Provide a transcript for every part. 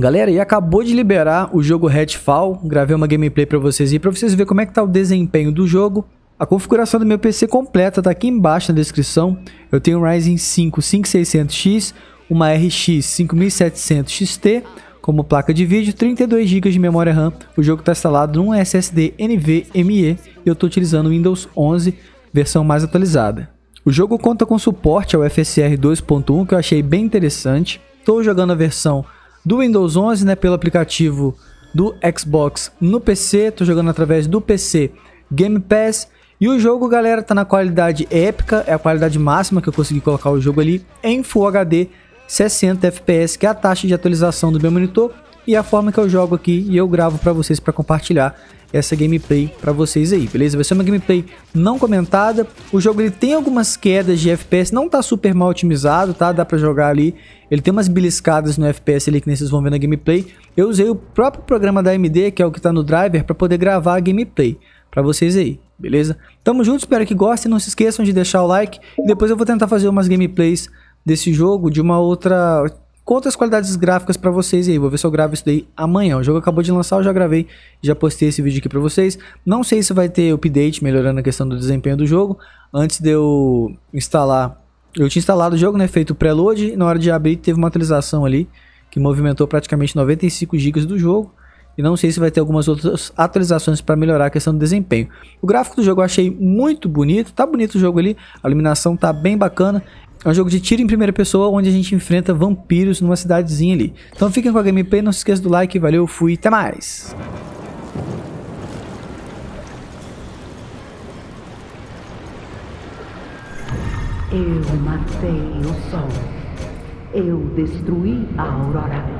Galera, e acabou de liberar o jogo Redfall, gravei uma gameplay para vocês e para vocês verem como é que tá o desempenho do jogo. A configuração do meu PC completa tá aqui embaixo na descrição. Eu tenho um Ryzen 5 5600X, uma RX 5700 XT como placa de vídeo, 32 GB de memória RAM. O jogo está instalado num SSD NVMe e eu estou utilizando o Windows 11, versão mais atualizada. O jogo conta com suporte ao FSR 2.1 que eu achei bem interessante. Estou jogando a versão do Windows 11, né, pelo aplicativo do Xbox no PC, estou jogando através do PC Game Pass. E o jogo, galera, tá na qualidade épica, é a qualidade máxima que eu consegui colocar o jogo ali em Full HD 60 FPS, que é a taxa de atualização do meu monitor e a forma que eu jogo aqui e eu gravo para vocês para compartilhar essa gameplay para vocês aí, beleza? Vai ser uma gameplay não comentada. O jogo ele tem algumas quedas de FPS, não tá super mal otimizado, tá? Dá para jogar ali. Ele tem umas beliscadas no FPS ali que vocês vão ver na gameplay. Eu usei o próprio programa da AMD, que é o que tá no driver, para poder gravar a gameplay para vocês aí, beleza? Tamo junto, espero que gostem, não se esqueçam de deixar o like e depois eu vou tentar fazer umas gameplays desse jogo de uma outra com outras qualidades gráficas para vocês aí. Vou ver se eu gravo isso daí amanhã. O jogo acabou de lançar, eu já gravei, já postei esse vídeo aqui para vocês. Não sei se vai ter update melhorando a questão do desempenho do jogo. Antes de eu instalar, eu tinha instalado o jogo, né, feito preload, e na hora de abrir teve uma atualização ali que movimentou praticamente 95 GB do jogo. E não sei se vai ter algumas outras atualizações para melhorar a questão do desempenho. O gráfico do jogo eu achei muito bonito, tá bonito o jogo ali, a iluminação tá bem bacana. É um jogo de tiro em primeira pessoa onde a gente enfrenta vampiros numa cidadezinha ali. Então fiquem com a gameplay, não se esqueça do like, valeu, fui, até mais! Eu matei o sol. Eu destruí a aurora.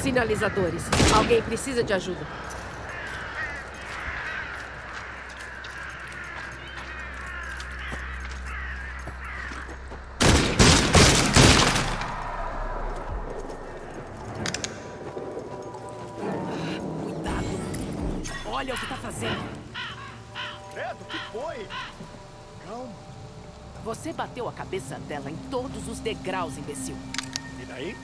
Sinalizadores. Alguém precisa de ajuda. Cuidado. Olha o que está fazendo. Credo, que foi? Calma. Você bateu a cabeça dela em todos os degraus, imbecil. E daí?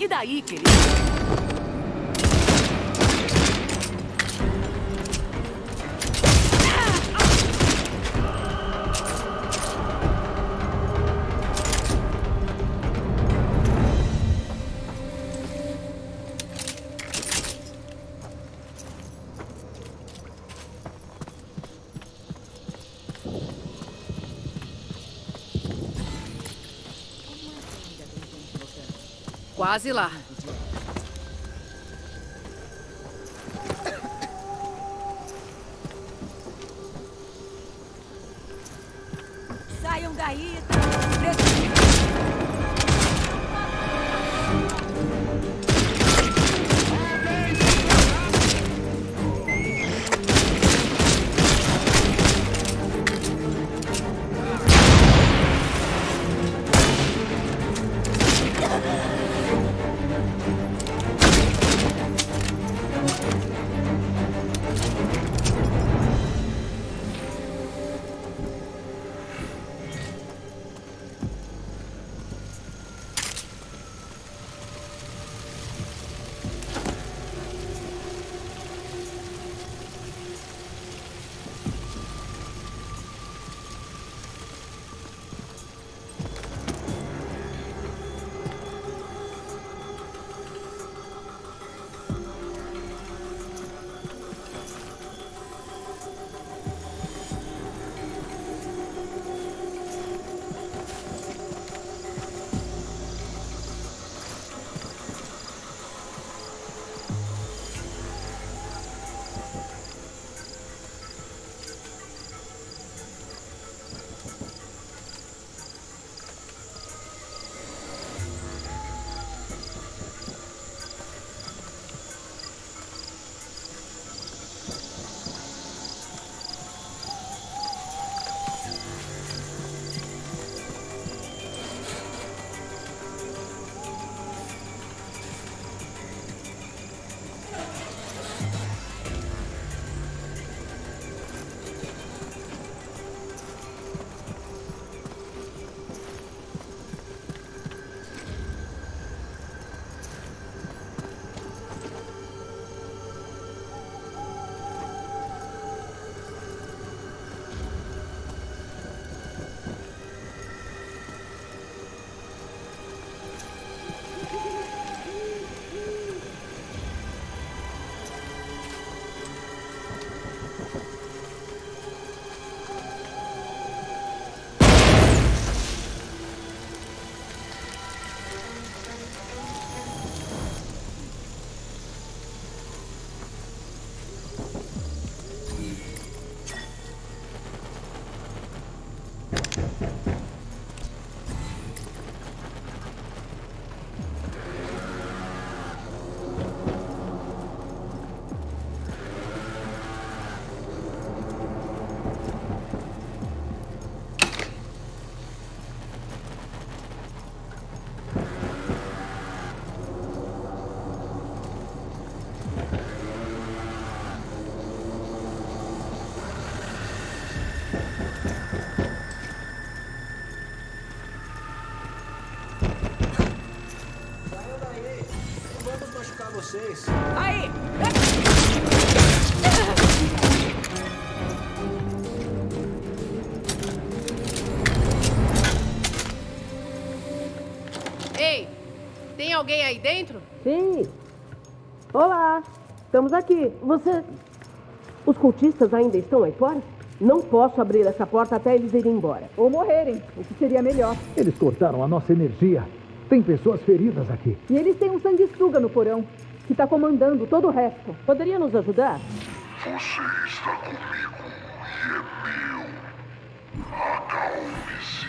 E daí, querido? Quase lá. Vamos machucar vocês. Aí! Ei, tem alguém aí dentro? Sim. Olá. Estamos aqui. Você. Os cultistas ainda estão aí fora? Não posso abrir essa porta até eles irem embora. Ou morrerem, o que seria melhor. Eles cortaram a nossa energia. Tem pessoas feridas aqui. E eles têm um sanguessuga no porão, que está comandando todo o resto. Poderia nos ajudar? Você está comigo e é meu. Acalme-se.